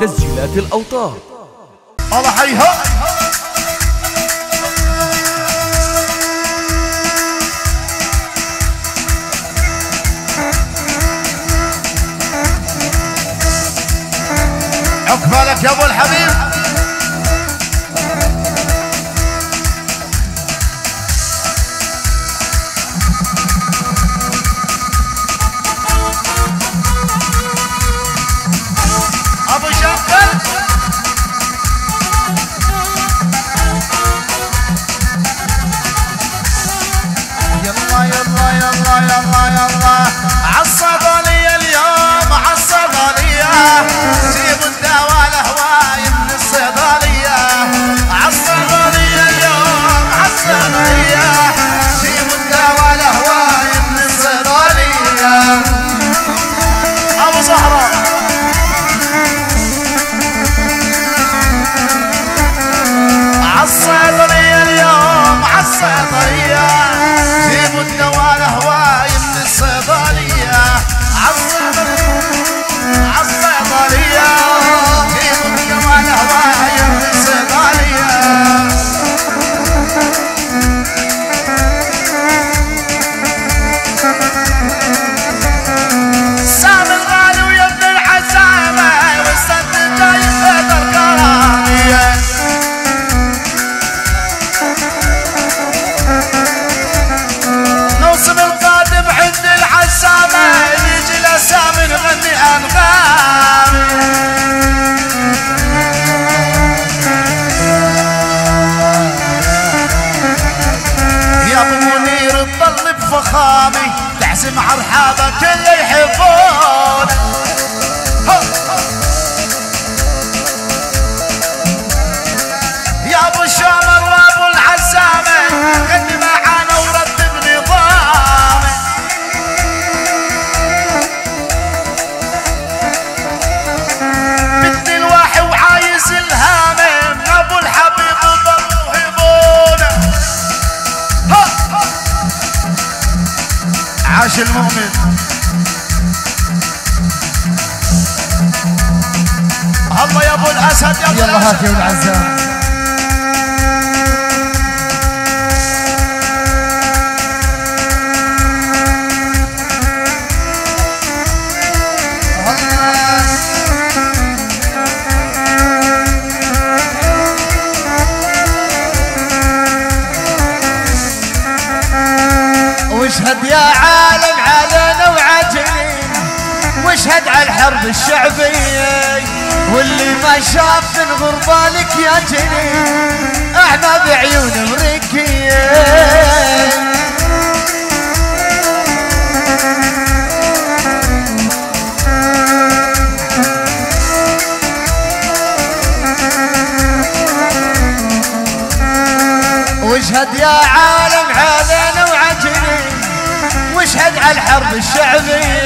تسجيلات الأوتار. الله حيها. عقبالك يا أبو الحبيب. يلا يلا. عالصيدلية اليوم عالصيدلية عاش المؤمن الله يا أبو الاسد يا أبو يلا هات يا ولد عزام واشهد على الحرب الشعبية واللي ما شاف من غربالك يا جنين أعمى بعيون امريكية واشهد يا عالم علينا وعجلين واشهد على الحرب الشعبية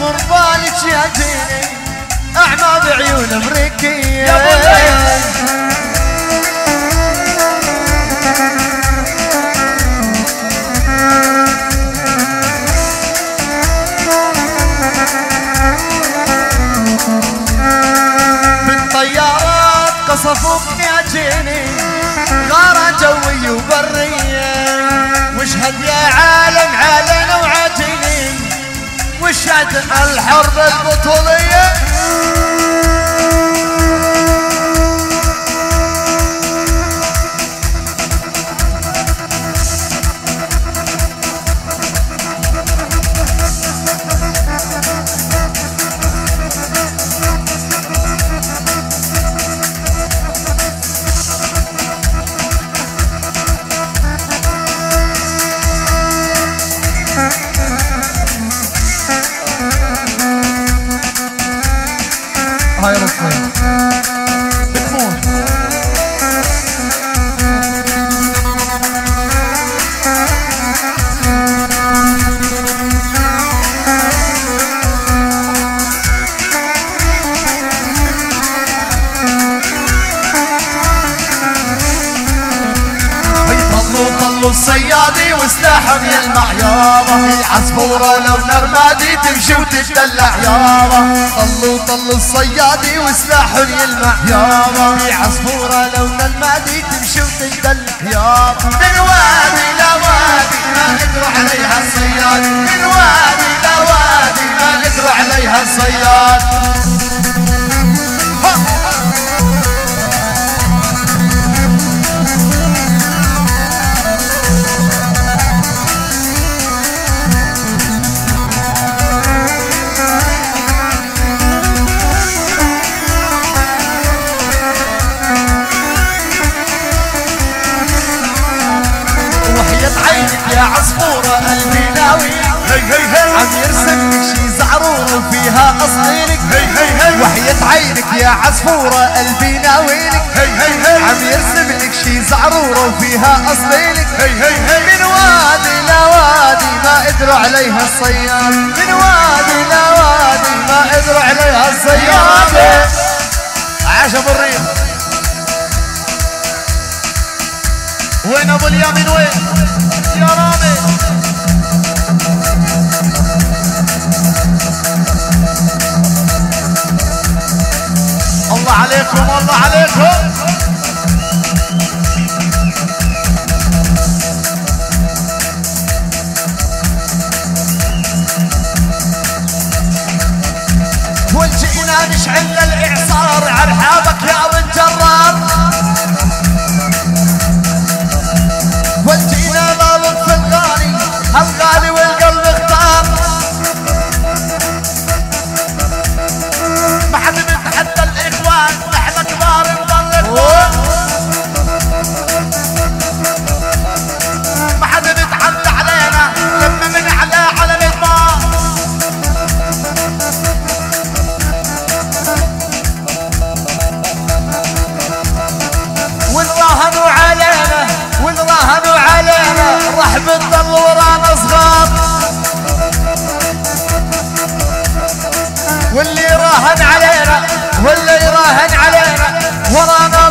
غربالك يا جيني أعمى بعيون أمريكية. واشهد الحرب البطولية. وسلاحهم يلمع يابا عصفورة لو نرمادي تمشي وتدلع يابا طلوا طلوا الصيادي وسلاحهم يلمع يابا عصفورة لو نرمادي تمشي وتدلع يابا من وادي لوادي وحياة عينك يا عصفورة قلبي ناوي هي هي هي. عم يرسم لك شي زعرورة وفيها أصلينك هي هي هي. وحياة عينك يا عصفورة قلبي ناويلك هي هي هي. عم يرسم لك شي زعرورة وفيها أصليلك هي هي هي. من وادي لوادي ما قدروا عليها الصياد. من وادي لوادي ما قدروا عليها الصياد. عاش ابو الريم وين ابو اليمين وين يا رامي الله عليكم الله عليكم وجئنا نشعل الإعصار ارحابك يا ابو الجرار راح بنضل ورانا صغار. واللي راهن علينا واللي يراهن علينا ورانا